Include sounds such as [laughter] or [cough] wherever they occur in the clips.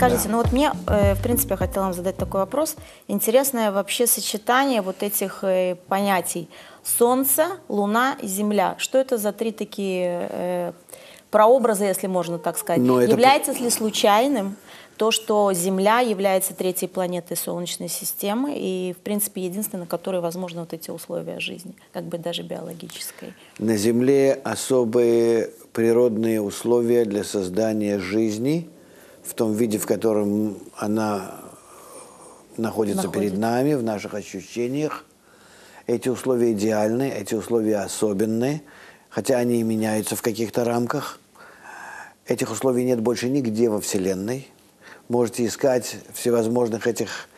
Скажите, ну вот мне, э, в принципе, я хотела вам задать такой вопрос. Интересное вообще сочетание вот этих э, понятий. Солнце, Луна и Земля. Что это за три такие э, прообраза, если можно так сказать? Но это- Является ли случайным то, что Земля является третьей планетой Солнечной системы и, в принципе, единственной, на которой возможны вот эти условия жизни, как бы даже биологической? На Земле особые природные условия для создания жизни в том виде, в котором она находится, перед Находится. нами, в наших ощущениях. Эти условия идеальны, эти условия особенные, хотя они и меняются в каких-то рамках. Этих условий нет больше нигде во Вселенной. Можете искать всевозможных этих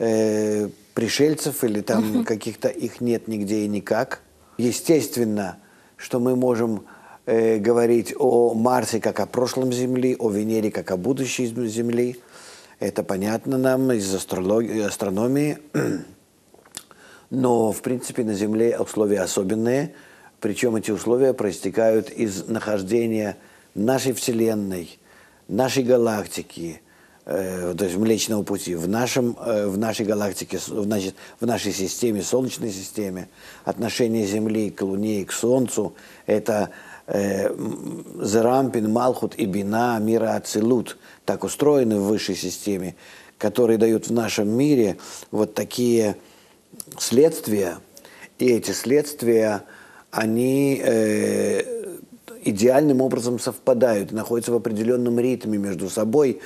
э, пришельцев или там [laughs] каких-то их нет нигде и никак. Естественно, что мы можем э, говорить о Марсе как о прошлом Земли, о Венере как о будущей Земли. Это понятно нам из астрономии. [clears throat] Но, в принципе, на Земле условия особенные, причем эти условия проистекают из нахождения нашей Вселенной, нашей галактики, э, то есть Млечного Пути, в, нашем, э, в нашей галактике, значит, в нашей системе, Солнечной системе, отношение Земли к Луне и к Солнцу – это Зерампин, Малхут и Бина, мира Ацилут, так устроены в высшей системе, которые дают в нашем мире вот такие следствия, и эти следствия, они э, идеальным образом совпадают, находятся в определенном ритме между собой,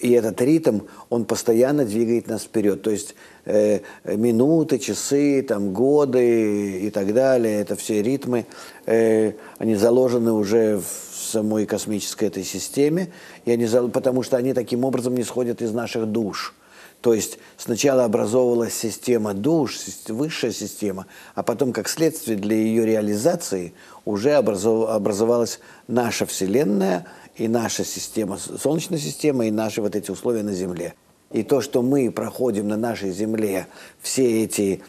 и этот ритм, он постоянно двигает нас вперед. То есть э, минуты, часы, там, годы и так далее, это все ритмы, э, они заложены уже в самой космической этой системе, и они, потому что они таким образом не сходят из наших душ. То есть сначала образовывалась система душ, высшая система, а потом, как следствие для ее реализации, уже образов- образовалась наша Вселенная и наша система, Солнечная система и наши вот эти условия на Земле. И то, что мы проходим на нашей Земле, все эти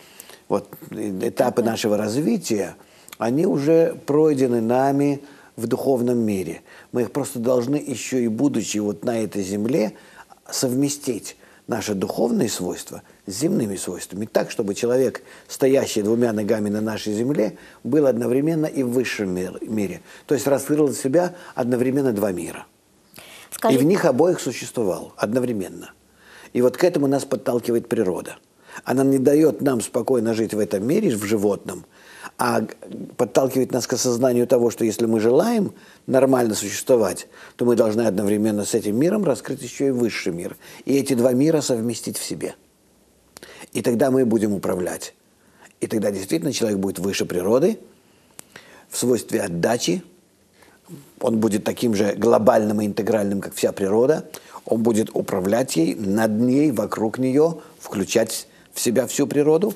вот этапы нашего развития, они уже пройдены нами в духовном мире. Мы их просто должны еще и будучи вот на этой земле совместить наши духовные свойства с земными свойствами так, чтобы человек, стоящий двумя ногами на нашей земле, был одновременно и в высшем мир- мире. То есть раскрыл для себя одновременно два мира. И Скажите, в них обоих существовал одновременно. И вот к этому нас подталкивает природа. Она не дает нам спокойно жить в этом мире, в животном, а подталкивает нас к осознанию того, что если мы желаем нормально существовать, то мы должны одновременно с этим миром раскрыть еще и высший мир. И эти два мира совместить в себе. И тогда мы будем управлять. И тогда действительно человек будет выше природы, в свойстве отдачи, он будет таким же глобальным и интегральным, как вся природа. Он будет управлять ей, над ней, вокруг нее, включать в себя всю природу.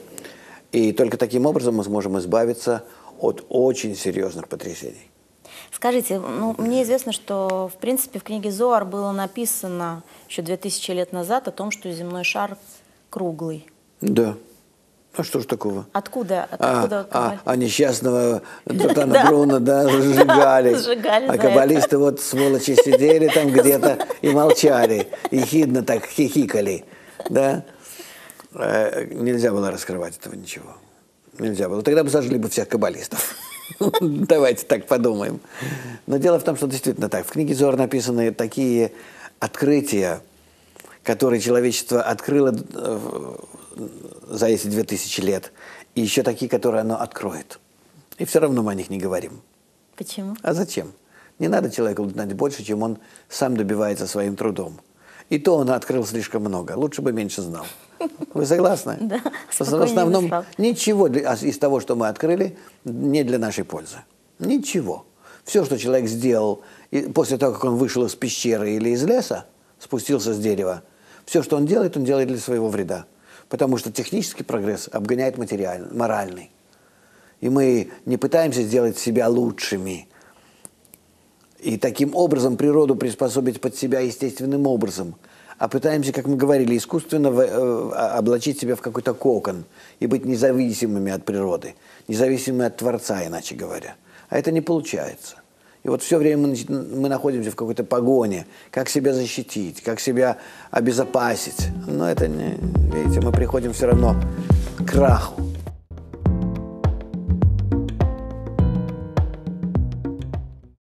И только таким образом мы сможем избавиться от очень серьезных потрясений. Скажите, ну, мне известно, что, в принципе, в книге Зоар было написано еще 2000 лет назад о том, что земной шар круглый. Да. А что ж такого? Откуда? А, откуда а, а несчастного Татана [laughs] Да. Бруна, да, сжигали. [laughs] А каббалисты вот сволочи сидели там где-то и молчали, и хидно так хихикали, да. Э, Нельзя было раскрывать этого ничего. Нельзя было. Тогда бы сожгли бы всех каббалистов. [laughs] Давайте так подумаем. Но дело в том, что действительно так. В книге Зор написаны такие открытия, которые человечество открыло э, за эти две тысячи лет, и еще такие, которые оно откроет. И все равно мы о них не говорим. Почему? А зачем? Не надо человеку знать больше, чем он сам добивается своим трудом. И то он открыл слишком много. Лучше бы меньше знал. Вы согласны? [laughs] Да, В основном ничего для- а из того, что мы открыли, не для нашей пользы. Ничего. Все, что человек сделал после того, как он вышел из пещеры или из леса, спустился с дерева, все, что он делает, он делает для своего вреда. Потому что технический прогресс обгоняет материальный, моральный. И мы не пытаемся сделать себя лучшими. И таким образом природу приспособить под себя естественным образом. А пытаемся, как мы говорили, искусственно э, облачить себя в какой-то кокон и быть независимыми от природы, независимыми от Творца, иначе говоря. А это не получается. И вот все время мы, мы находимся в какой-то погоне, как себя защитить, как себя обезопасить. Но это, не, видите, мы приходим все равно к краху.